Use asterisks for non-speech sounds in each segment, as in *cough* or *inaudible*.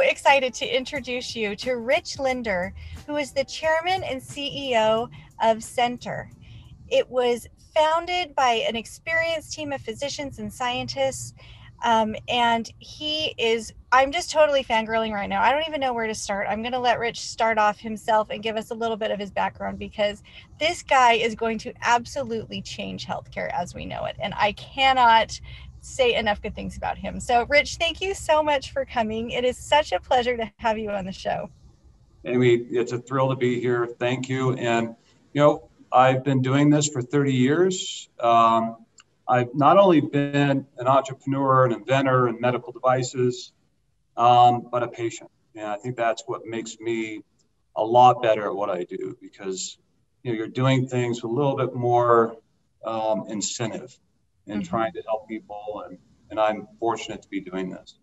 excited to introduce you to Rich Linder, who is the chairman and CEO of Xenter. It was founded by an experienced team of physicians and scientists. Um, and he is, I'm just totally fangirling right now. I don't even know where to start. I'm going to let Rich start off himself and give us a little bit of his background because this guy is going to absolutely change healthcare as we know it. And I cannot say enough good things about him. So, Rich, thank you so much for coming. It is such a pleasure to have you on the show. Amy, it's a thrill to be here. Thank you. And, you know, I've been doing this for 30 years. Um, I've not only been an entrepreneur, an inventor in medical devices, um, but a patient. And I think that's what makes me a lot better at what I do because you know you're doing things with a little bit more um, incentive and mm-hmm. trying to help people. And, and I'm fortunate to be doing this.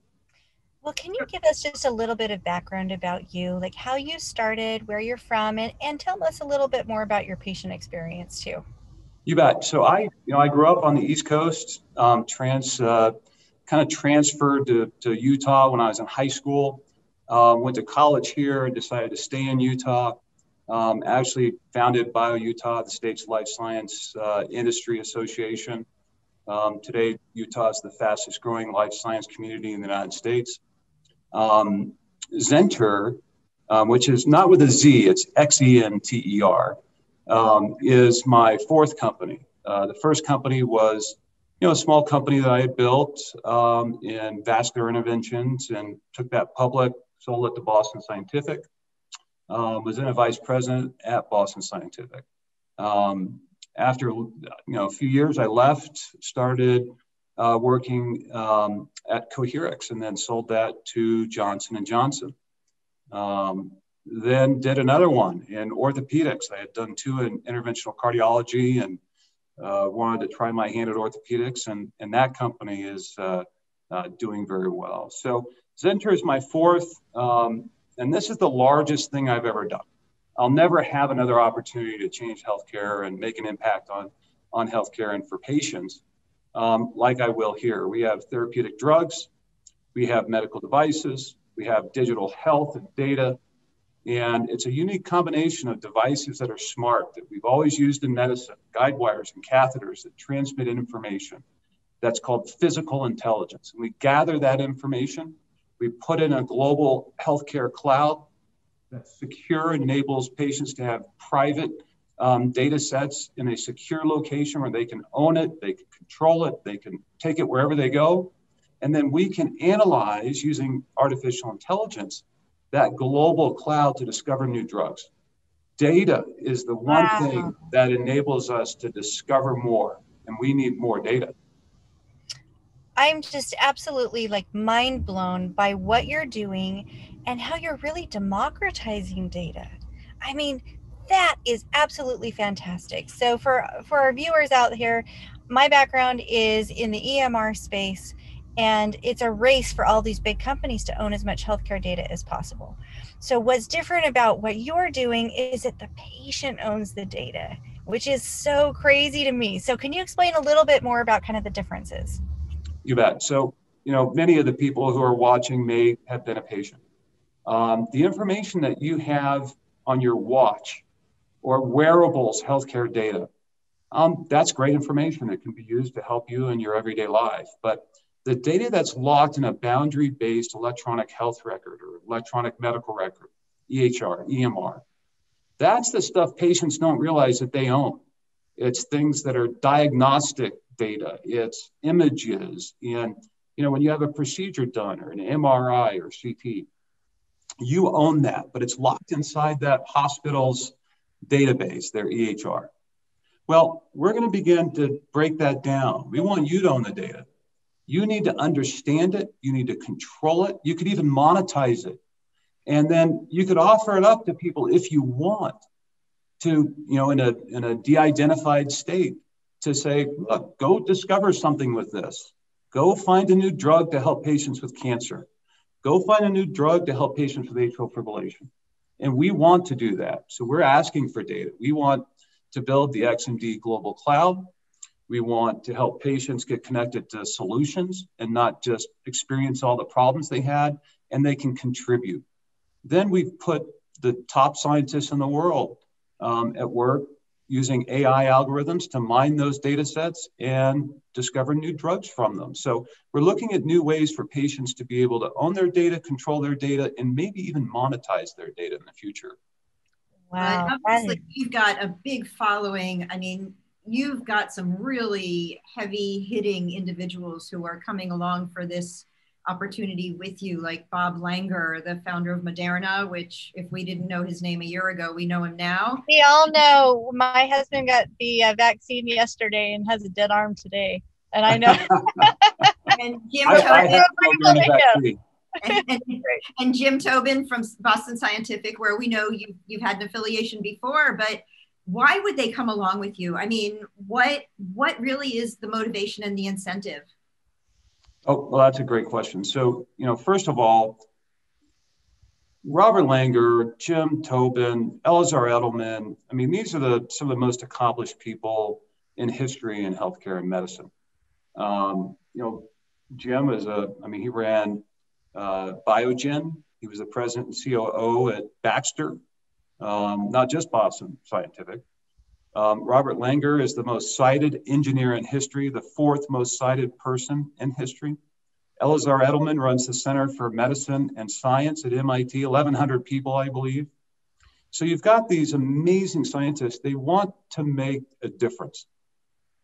Well, can you give us just a little bit of background about you, like how you started, where you're from, and, and tell us a little bit more about your patient experience too? You bet. So I, you know, I grew up on the East Coast, um, trans, uh, kind of transferred to, to Utah when I was in high school. Um, went to college here and decided to stay in Utah. Um, actually founded Bio Utah, the state's life science uh, industry association. Um, today, Utah is the fastest growing life science community in the United States. Um, Xenter, um, which is not with a Z, it's X E N T E R, um, is my fourth company. Uh, the first company was, you know, a small company that I had built um, in vascular interventions and took that public, sold it to Boston Scientific. Um, was then a vice president at Boston Scientific. Um, after you know a few years, I left, started uh, working um, at Coherex, and then sold that to Johnson and Johnson. Um, then did another one in orthopedics. I had done two in interventional cardiology, and uh, wanted to try my hand at orthopedics, and and that company is uh, uh doing very well. So Xenter is my fourth, um, and this is the largest thing I've ever done. I'll never have another opportunity to change healthcare and make an impact on, on healthcare and for patients um, like I will here. We have therapeutic drugs, we have medical devices, we have digital health and data, and it's a unique combination of devices that are smart that we've always used in medicine, guide wires and catheters that transmit information. That's called physical intelligence. And we gather that information, we put in a global healthcare cloud that's secure enables patients to have private um, data sets in a secure location where they can own it, they can control it, they can take it wherever they go. And then we can analyze using artificial intelligence that global cloud to discover new drugs. Data is the one wow. thing that enables us to discover more, and we need more data. I'm just absolutely like mind blown by what you're doing and how you're really democratizing data. I mean, that is absolutely fantastic. So for for our viewers out here, my background is in the EMR space and it's a race for all these big companies to own as much healthcare data as possible. So what's different about what you're doing is that the patient owns the data, which is so crazy to me. So can you explain a little bit more about kind of the differences? You bet. So, you know, many of the people who are watching may have been a patient. Um, the information that you have on your watch or wearables healthcare data, um, that's great information. It can be used to help you in your everyday life. But the data that's locked in a boundary based electronic health record or electronic medical record, EHR, EMR, that's the stuff patients don't realize that they own. It's things that are diagnostic data, it's images. And, you know, when you have a procedure done or an MRI or CT, you own that, but it's locked inside that hospital's database, their EHR. Well, we're going to begin to break that down. We want you to own the data. You need to understand it. You need to control it. You could even monetize it. And then you could offer it up to people if you want to, you know, in a, in a de-identified state to say, look, go discover something with this. Go find a new drug to help patients with cancer. Go find a new drug to help patients with atrial fibrillation. And we want to do that. So we're asking for data. We want to build the XMD global cloud. We want to help patients get connected to solutions and not just experience all the problems they had and they can contribute. Then we've put the top scientists in the world um, at work using AI algorithms to mine those data sets and discover new drugs from them. So we're looking at new ways for patients to be able to own their data, control their data, and maybe even monetize their data in the future. Wow. Uh, obviously, you've got a big following. I mean, you've got some really heavy hitting individuals who are coming along for this opportunity with you, like Bob Langer, the founder of Moderna, which if we didn't know his name a year ago, we know him now. We all know my husband got the uh, vaccine yesterday and has a dead arm today. And I know. *laughs* *laughs* and Jim I, Tobin. and, and, and, Jim Tobin from Boston Scientific, where we know you, you've had an affiliation before, but why would they come along with you? I mean, what what really is the motivation and the incentive? Oh, well, that's a great question. So, you know, first of all, Robert Langer, Jim Tobin, Elazar Edelman, I mean, these are the some of the most accomplished people in history in healthcare and medicine. Um, you know, Jim is a, I mean, he ran uh, Biogen. He was the president and COO at Baxter, um, not just Boston Scientific. Um, Robert Langer is the most cited engineer in history, the fourth most cited person in history. Elazar Edelman runs the Center for Medicine and Science at MIT, 1,100 people, I believe. So you've got these amazing scientists. They want to make a difference.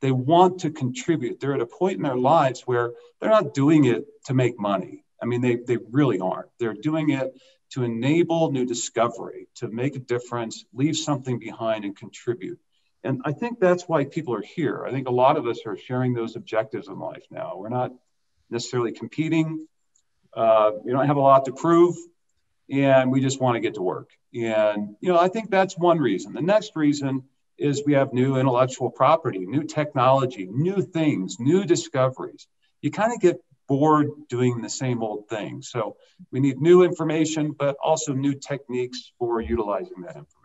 They want to contribute. They're at a point in their lives where they're not doing it to make money. I mean, they, they really aren't. They're doing it to enable new discovery, to make a difference, leave something behind, and contribute. And I think that's why people are here. I think a lot of us are sharing those objectives in life now. We're not necessarily competing. Uh, we don't have a lot to prove, and we just want to get to work. And you know, I think that's one reason. The next reason is we have new intellectual property, new technology, new things, new discoveries. You kind of get bored doing the same old thing. So we need new information, but also new techniques for utilizing that information.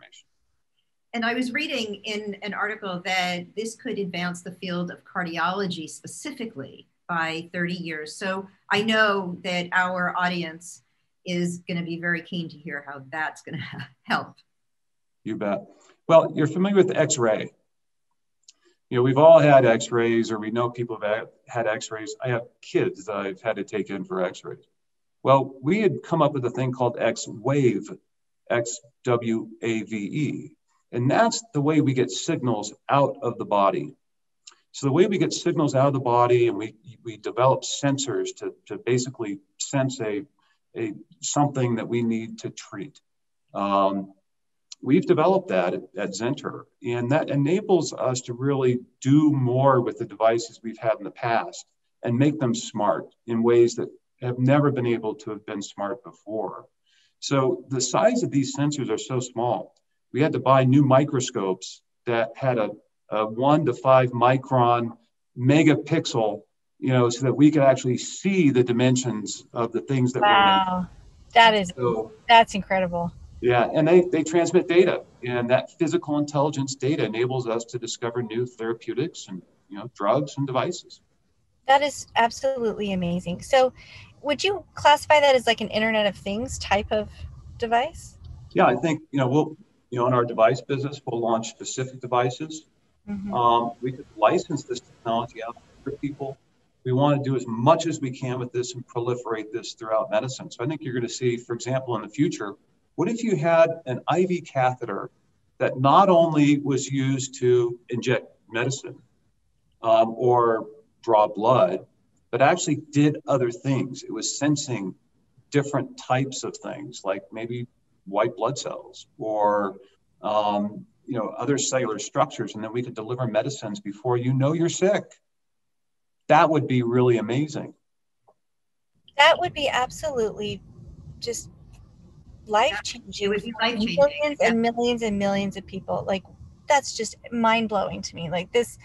And I was reading in an article that this could advance the field of cardiology specifically by 30 years. So I know that our audience is going to be very keen to hear how that's going *laughs* to help. You bet. Well, you're familiar with X ray. You know, we've all had X rays, or we know people have had X rays. I have kids that I've had to take in for X rays. Well, we had come up with a thing called X wave, X W A V E. And that's the way we get signals out of the body. So the way we get signals out of the body and we, we develop sensors to, to basically sense a, a something that we need to treat. Um, we've developed that at, at Xenter, and that enables us to really do more with the devices we've had in the past and make them smart in ways that have never been able to have been smart before. So the size of these sensors are so small we had to buy new microscopes that had a, a one to five micron megapixel, you know, so that we could actually see the dimensions of the things that wow. That is so, that's incredible. Yeah, and they, they transmit data, and that physical intelligence data enables us to discover new therapeutics and you know drugs and devices. That is absolutely amazing. So, would you classify that as like an Internet of Things type of device? Yeah, I think you know we'll you know, in our device business, we'll launch specific devices. Mm-hmm. Um, we could license this technology out for people. We want to do as much as we can with this and proliferate this throughout medicine. So I think you're going to see, for example, in the future, what if you had an IV catheter that not only was used to inject medicine um, or draw blood, but actually did other things? It was sensing different types of things, like maybe white blood cells or um, you know other cellular structures and then we could deliver medicines before you know you're sick. That would be really amazing. That would be absolutely just life changing millions and millions and millions of people like that's just mind blowing to me. Like this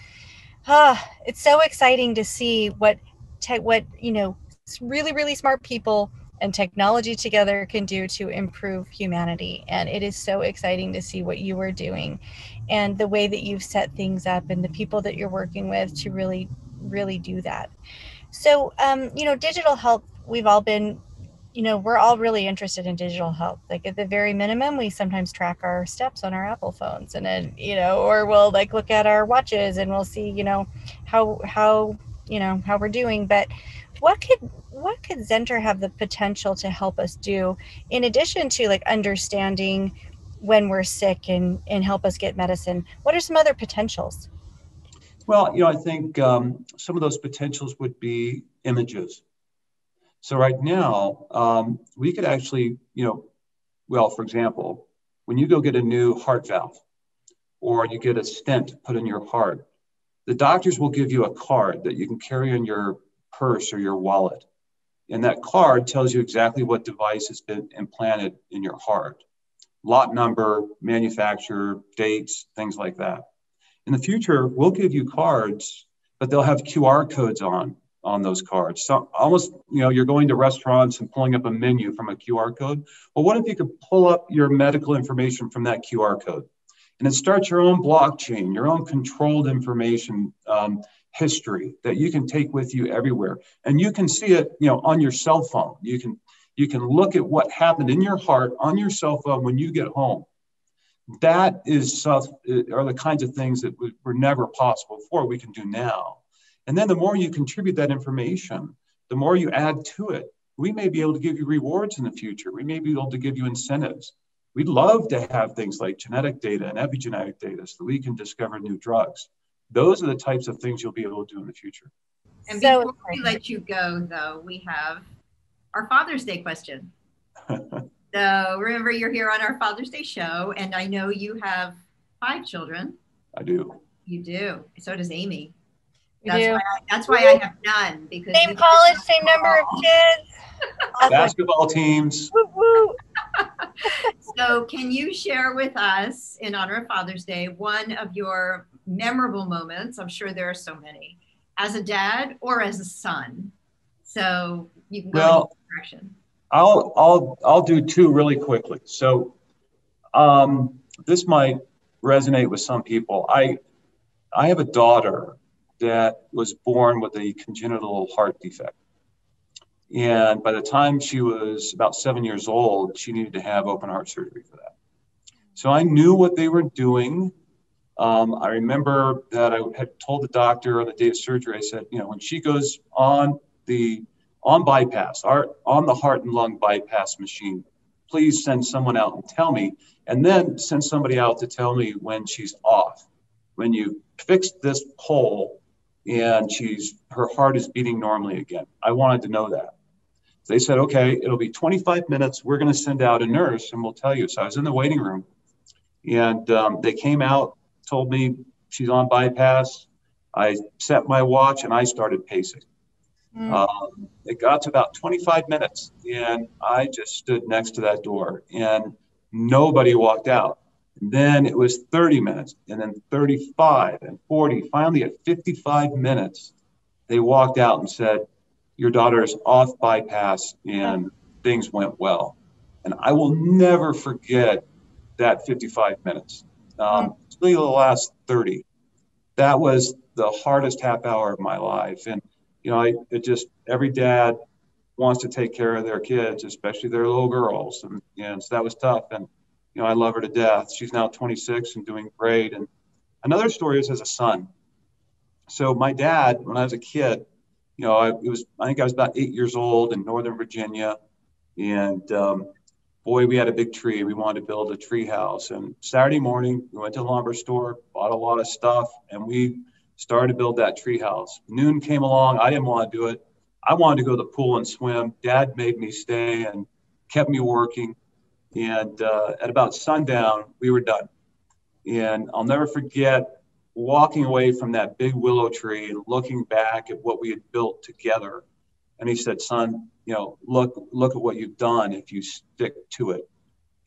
ah it's so exciting to see what te- what you know really really smart people and technology together can do to improve humanity. And it is so exciting to see what you are doing and the way that you've set things up and the people that you're working with to really, really do that. So, um, you know, digital health, we've all been you know, we're all really interested in digital health. Like at the very minimum, we sometimes track our steps on our Apple phones, and then you know, or we'll like look at our watches and we'll see, you know, how how you know how we're doing. But what could what could Xenter have the potential to help us do in addition to like understanding when we're sick and and help us get medicine? What are some other potentials? Well, you know, I think um, some of those potentials would be images so right now, um, we could actually, you know, well, for example, when you go get a new heart valve or you get a stent put in your heart, the doctors will give you a card that you can carry in your purse or your wallet. And that card tells you exactly what device has been implanted in your heart lot number, manufacturer, dates, things like that. In the future, we'll give you cards, but they'll have QR codes on on those cards. So almost, you know, you're going to restaurants and pulling up a menu from a QR code. Well, what if you could pull up your medical information from that QR code? And then start your own blockchain, your own controlled information um, history that you can take with you everywhere. And you can see it, you know, on your cell phone. You can you can look at what happened in your heart on your cell phone when you get home. That is uh, are the kinds of things that were never possible before we can do now. And then the more you contribute that information, the more you add to it. We may be able to give you rewards in the future. We may be able to give you incentives. We'd love to have things like genetic data and epigenetic data so we can discover new drugs. Those are the types of things you'll be able to do in the future. And before we let you go, though, we have our Father's Day question. *laughs* so remember, you're here on our Father's Day show, and I know you have five children. I do. You do. So does Amy. That's why, I, that's why I have none because same college, same number of kids. *laughs* Basketball teams. *laughs* so, can you share with us, in honor of Father's Day, one of your memorable moments? I'm sure there are so many, as a dad or as a son. So you can go well, in direction. I'll I'll I'll do two really quickly. So, um, this might resonate with some people. I I have a daughter that was born with a congenital heart defect. And by the time she was about seven years old, she needed to have open heart surgery for that. So I knew what they were doing. Um, I remember that I had told the doctor on the day of surgery, I said, you know, when she goes on the on bypass, our, on the heart and lung bypass machine, please send someone out and tell me, and then send somebody out to tell me when she's off. When you fixed this pole, and she's her heart is beating normally again. I wanted to know that. They said, okay, it'll be 25 minutes. We're going to send out a nurse and we'll tell you. So I was in the waiting room and um, they came out, told me she's on bypass. I set my watch and I started pacing. Mm. Um, it got to about 25 minutes and I just stood next to that door and nobody walked out. Then it was 30 minutes, and then 35 and 40. Finally, at 55 minutes, they walked out and said, Your daughter is off bypass, and things went well. And I will never forget that 55 minutes, um, the last 30. That was the hardest half hour of my life. And, you know, I it just, every dad wants to take care of their kids, especially their little girls. And, and so that was tough. And, you know, I love her to death. She's now 26 and doing great. And another story is as a son. So my dad, when I was a kid, you know, I, it was I think I was about eight years old in Northern Virginia, and um, boy, we had a big tree. We wanted to build a tree house. And Saturday morning, we went to the lumber store, bought a lot of stuff, and we started to build that tree house. Noon came along. I didn't want to do it. I wanted to go to the pool and swim. Dad made me stay and kept me working. And uh, at about sundown, we were done. And I'll never forget walking away from that big willow tree and looking back at what we had built together. And he said, "Son, you know, look look at what you've done if you stick to it."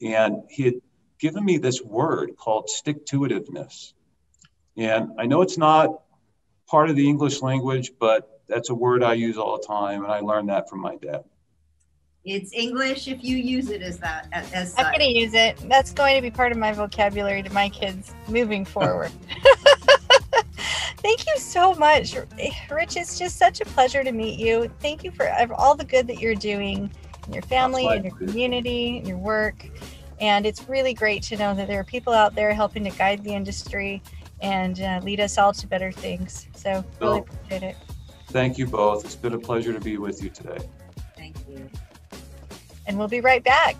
And he had given me this word called stick to itiveness. And I know it's not part of the English language, but that's a word I use all the time, and I learned that from my dad. It's English if you use it as that. As I'm going to use it. That's going to be part of my vocabulary to my kids moving forward. *laughs* Thank you so much, Rich. It's just such a pleasure to meet you. Thank you for all the good that you're doing. in your family, in your community, in your work. And it's really great to know that there are people out there helping to guide the industry and uh, lead us all to better things. So, really appreciate it. Thank you both. It's been a pleasure to be with you today. Thank you. And we'll be right back.